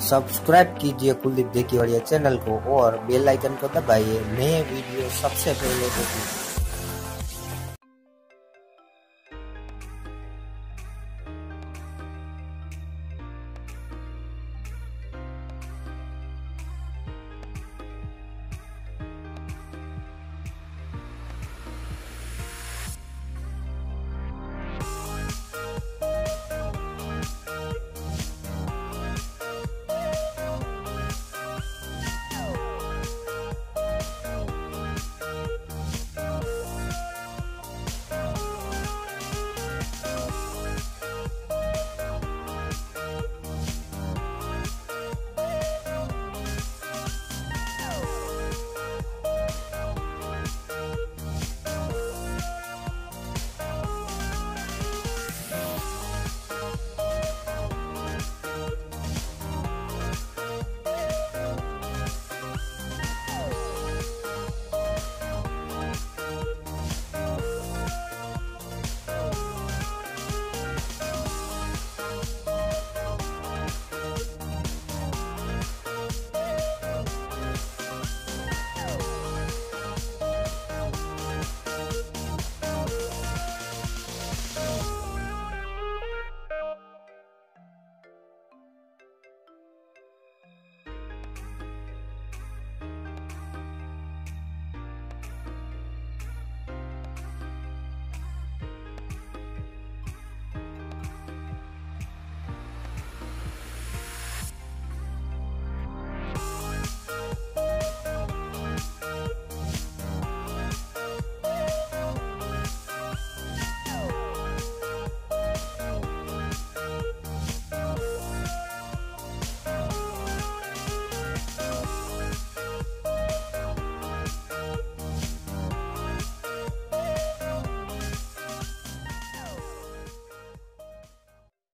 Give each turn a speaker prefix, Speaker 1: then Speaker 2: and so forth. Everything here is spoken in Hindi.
Speaker 1: सब्सक्राइब कीजिए कुलदीप देखिए चैनल को और बेल आइकन को दबाइए। नए वीडियो सबसे पहले देखिए